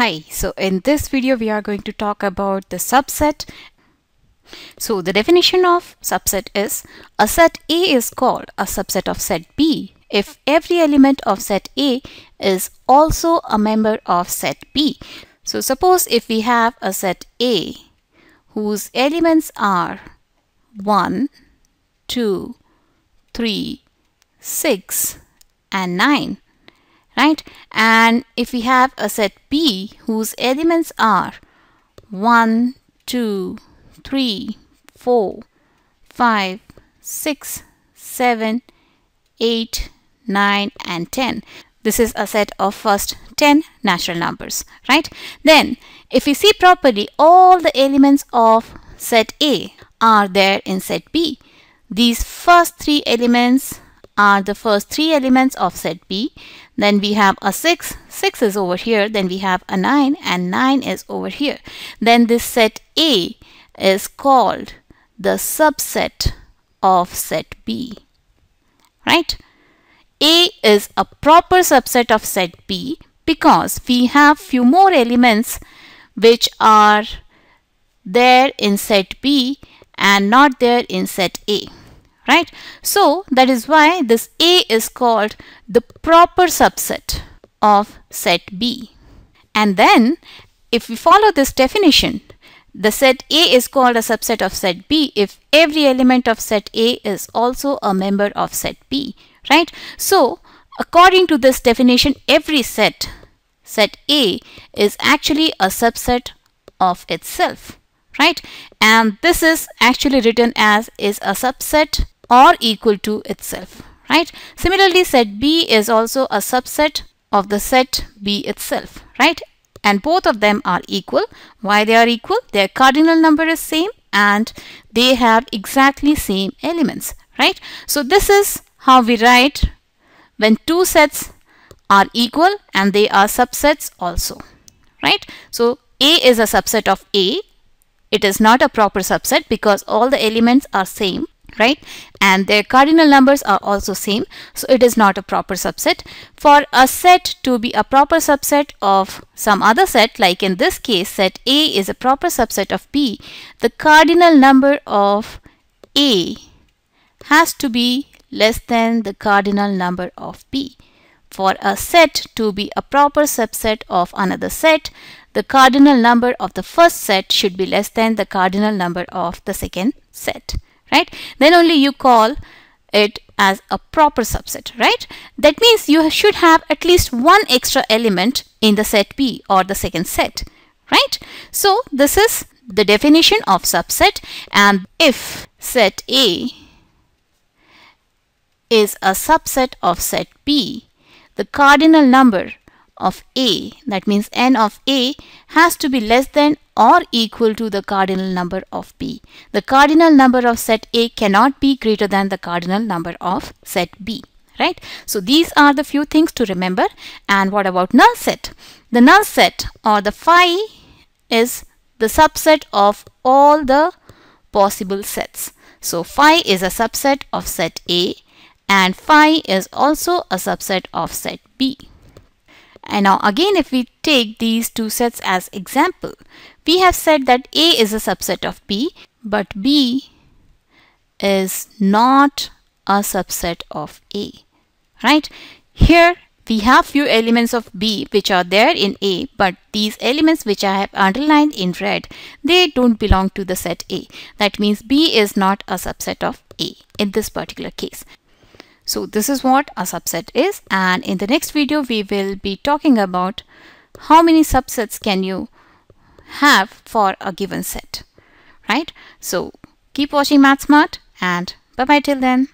Hi, so in this video we are going to talk about the subset. So the definition of subset is a set A is called a subset of set B if every element of set A is also a member of set B. So suppose if we have a set A whose elements are 1, 2, 3, 6 and 9 right? And if we have a set B whose elements are 1, 2, 3, 4, 5, 6, 7, 8, 9 and 10. This is a set of first 10 natural numbers, right? Then if we see properly all the elements of set A are there in set B. These first three elements are the first three elements of set B. Then we have a 6, 6 is over here. Then we have a 9 and 9 is over here. Then this set A is called the subset of set B. Right? A is a proper subset of set B because we have few more elements which are there in set B and not there in set A right? So that is why this A is called the proper subset of set B. And then if we follow this definition, the set A is called a subset of set B if every element of set A is also a member of set B, right? So according to this definition, every set, set A is actually a subset of itself, right? And this is actually written as is a subset or equal to itself, right? Similarly, set B is also a subset of the set B itself, right? And both of them are equal. Why they are equal? Their cardinal number is same and they have exactly same elements, right? So this is how we write when two sets are equal and they are subsets also, right? So A is a subset of A. It is not a proper subset because all the elements are same right? And their cardinal numbers are also same. So it is not a proper subset. For a set to be a proper subset of some other set like in this case set A is a proper subset of B the cardinal number of A has to be less than the cardinal number of B. For a set to be a proper subset of another set the cardinal number of the first set should be less than the cardinal number of the second set right? Then only you call it as a proper subset right? That means you should have at least one extra element in the set B or the second set right? So this is the definition of subset and if set A is a subset of set B the cardinal number of A. That means n of A has to be less than or equal to the cardinal number of B. The cardinal number of set A cannot be greater than the cardinal number of set B right? So these are the few things to remember. And what about null set? The null set or the phi is the subset of all the possible sets. So phi is a subset of set A and phi is also a subset of set B and now again if we take these two sets as example, we have said that A is a subset of B, but B is not a subset of A, right? Here we have few elements of B which are there in A, but these elements which I have underlined in red, they don't belong to the set A. That means B is not a subset of A in this particular case. So this is what a subset is and in the next video we will be talking about how many subsets can you have for a given set right? So keep watching math smart and bye bye till then